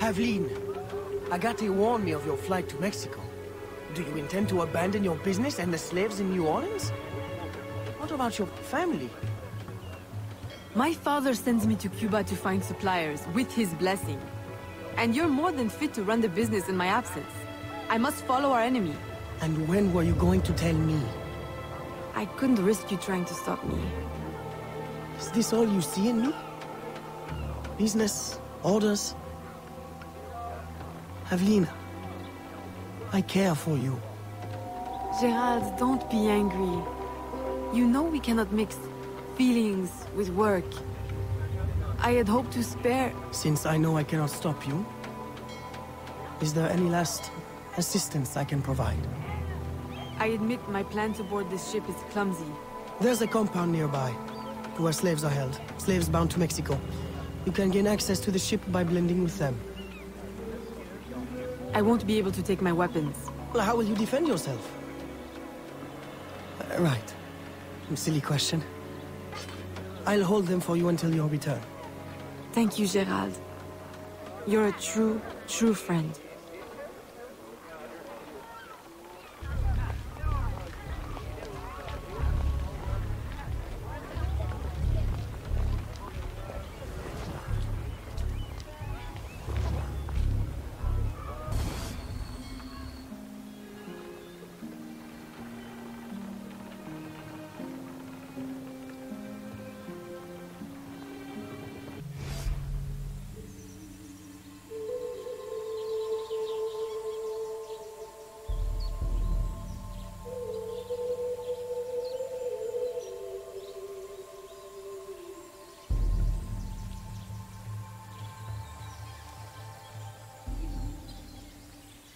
Aveline, Agate warned me of your flight to Mexico. Do you intend to abandon your business and the slaves in New Orleans? What about your family? My father sends me to Cuba to find suppliers, with his blessing. And you're more than fit to run the business in my absence. I must follow our enemy. And when were you going to tell me? I couldn't risk you trying to stop me. Is this all you see in me? Business, orders? Aveline, I care for you. Gerald, don't be angry. You know we cannot mix feelings with work. I had hoped to spare... Since I know I cannot stop you, is there any last assistance I can provide? I admit my plan to board this ship is clumsy. There's a compound nearby, where slaves are held. Slaves bound to Mexico. You can gain access to the ship by blending with them. I won't be able to take my weapons. Well, how will you defend yourself? Uh, right. Silly question. I'll hold them for you until your return. Thank you, Gerald. You're a true, true friend.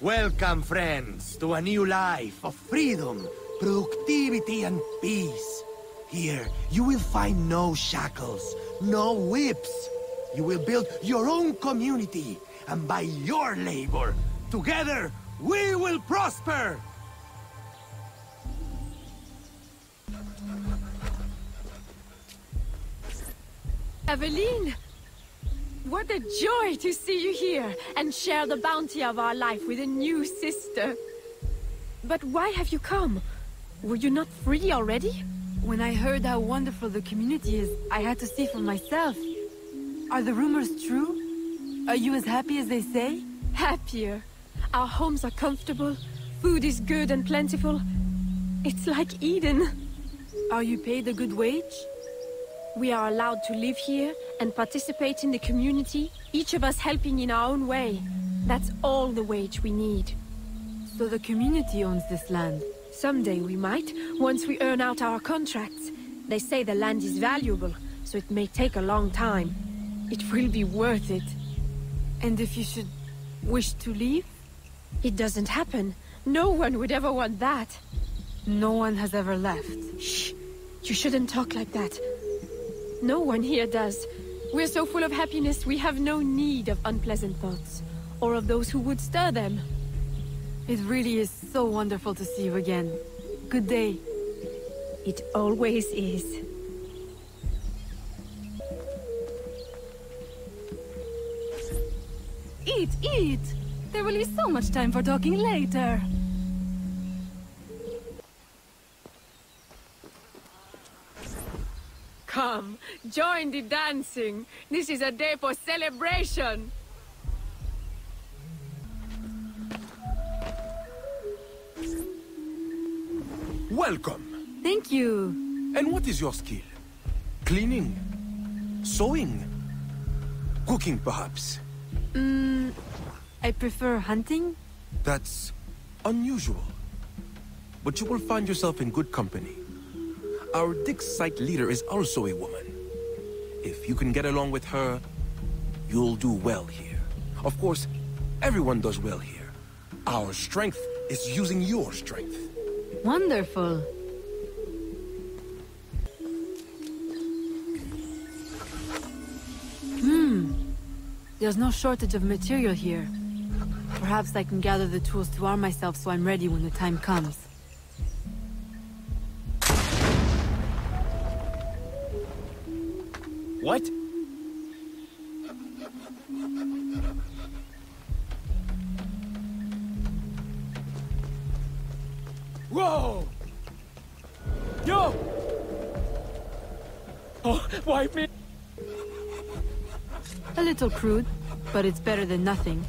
Welcome, friends, to a new life of freedom, productivity, and peace. Here, you will find no shackles, no whips. You will build your own community, and by your labor, together, we will prosper! Aveline! What a joy to see you here and share the bounty of our life with a new sister. But why have you come? Were you not free already? When I heard how wonderful the community is, I had to see for myself. Are the rumors true? Are you as happy as they say? Happier. Our homes are comfortable, food is good and plentiful. It's like Eden. Are you paid a good wage? We are allowed to live here and participate in the community, each of us helping in our own way. That's all the wage we need. So the community owns this land? Someday we might, once we earn out our contracts. They say the land is valuable, so it may take a long time. It will be worth it. And if you should wish to leave? It doesn't happen. No one would ever want that. No one has ever left. Shh! You shouldn't talk like that. No one here does. We're so full of happiness, we have no need of unpleasant thoughts. Or of those who would stir them. It really is so wonderful to see you again. Good day. It always is. Eat, eat! There will be so much time for talking later. Come, join the dancing. This is a day for celebration. Welcome. Thank you. And what is your skill? Cleaning? Sewing? Cooking, perhaps? Mm, I prefer hunting. That's unusual. But you will find yourself in good company. Our dig site leader is also a woman. If you can get along with her, you'll do well here. Of course, everyone does well here. Our strength is using your strength. Wonderful. Hmm. There's no shortage of material here. Perhaps I can gather the tools to arm myself so I'm ready when the time comes. What? Whoa! Yo! Oh, wipe me! A little crude, but it's better than nothing.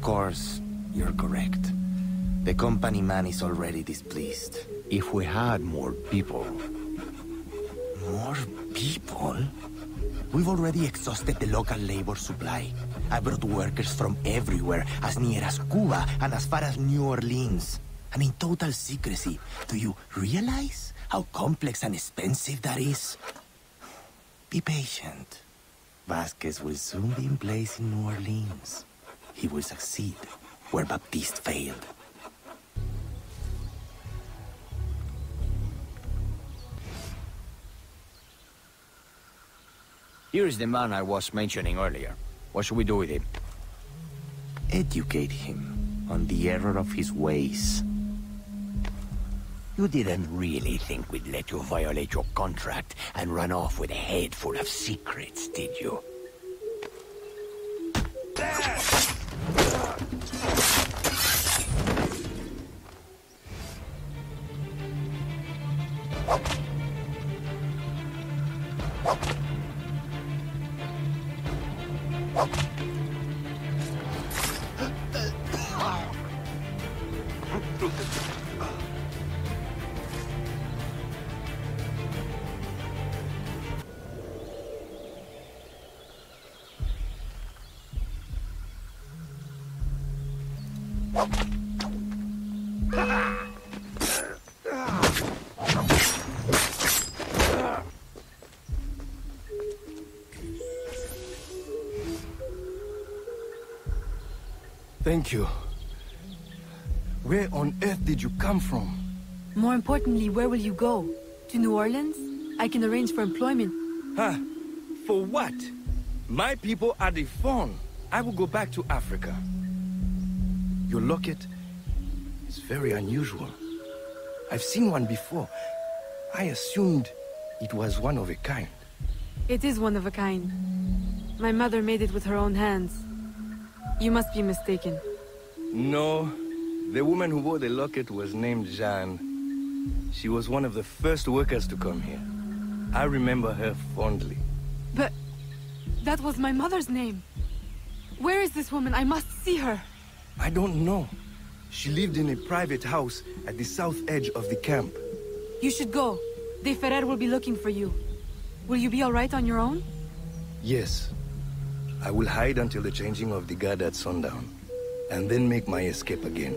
Of course, you're correct. The company man is already displeased. If we had more people, More people? We've already exhausted the local labor supply. I brought workers from everywhere, as near as Cuba and as far as New Orleans. And in total secrecy. Do you realize how complex and expensive that is? Be patient. Vasquez will soon be in place in New Orleans. He will succeed where Baptiste failed. here is the man I was mentioning earlier. What should we do with him? Educate him on the error of his ways. You didn't really think we'd let you violate your contract and run off with a head full of secrets, did you? Thank you. Where on earth did you come from? More importantly, where will you go? To New Orleans? I can arrange for employment. Huh? For what? My people are the Fon. I will go back to Africa. Your locket is very unusual. I've seen one before. I assumed it was one of a kind. It is one of a kind. My mother made it with her own hands. You must be mistaken. No, the woman who wore the locket was named Jeanne. She was one of the first workers to come here. I remember her fondly. But... that was my mother's name. Where is this woman? I must see her. I don't know. She lived in a private house at the south edge of the camp. You should go. De Ferrer will be looking for you. Will you be alright on your own? Yes. I will hide until the changing of the guard at sundown, and then make my escape again.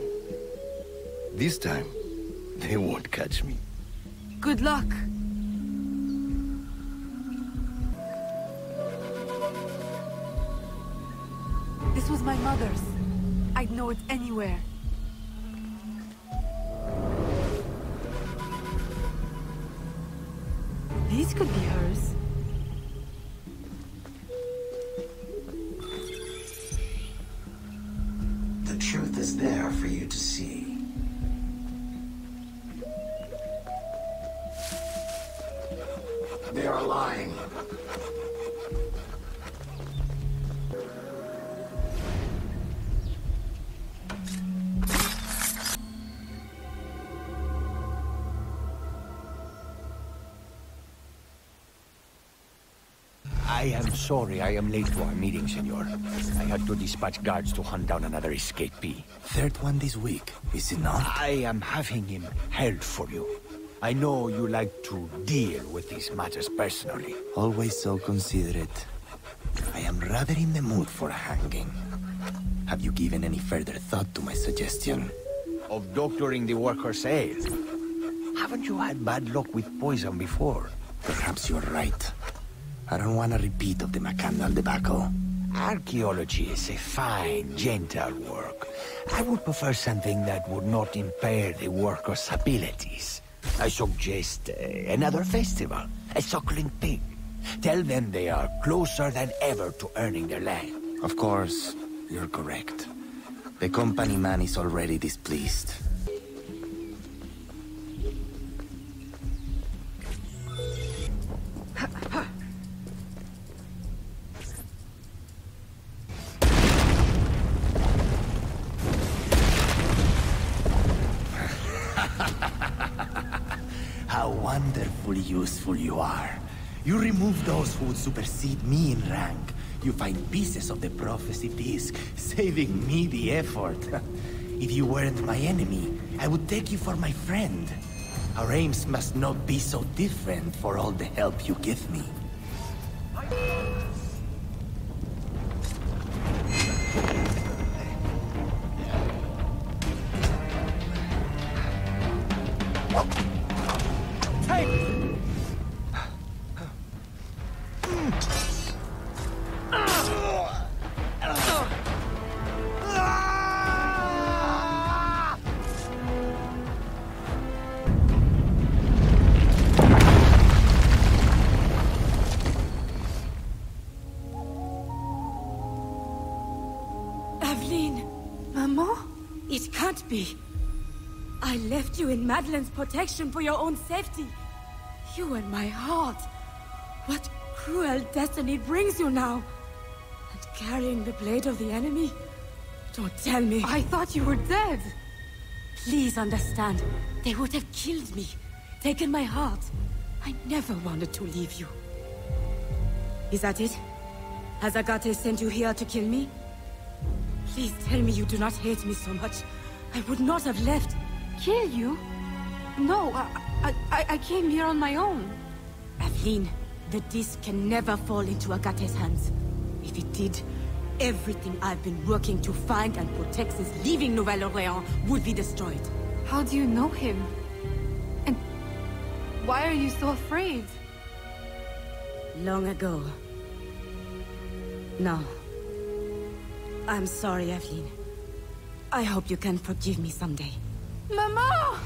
This time, they won't catch me. Good luck. This was my mother's. I'd know it anywhere. These could be hers. Sorry I am late to our meeting, senor. I had to dispatch guards to hunt down another escapee. Third one this week, is it not? I am having him held for you. I know you like to deal with these matters personally. Always so considerate. I am rather in the mood for a hanging. Have you given any further thought to my suggestion? Of doctoring the worker's ale. Haven't you had bad luck with poison before? Perhaps you're right. I don't want a repeat of the Macandal debacle. Archaeology is a fine, gentle work. I would prefer something that would not impair the worker's abilities. I suggest uh, another festival, a suckling pig. Tell them they are closer than ever to earning their land. Of course, you're correct. The company man is already displeased. Useful you are. You remove those who would supersede me in rank. You find pieces of the prophecy disc, saving me the effort. if you weren't my enemy, I would take you for my friend. Our aims must not be so different for all the help you give me. Be. I left you in Madeleine's protection for your own safety. You and my heart. What cruel destiny brings you now? And carrying the blade of the enemy? Don't tell me. I thought you were dead. Please understand. They would have killed me. Taken my heart. I never wanted to leave you. Is that it? Has Agate sent you here to kill me? Please tell me you do not hate me so much. I would not have left. Kill you? No, I, I, I- came here on my own. Aveline, the disc can never fall into Agate's hands. If it did, everything I've been working to find and protect since leaving Nouvelle-Orléans would be destroyed. How do you know him? And why are you so afraid? Long ago. No. I'm sorry, Aveline. I hope you can forgive me someday. Mama!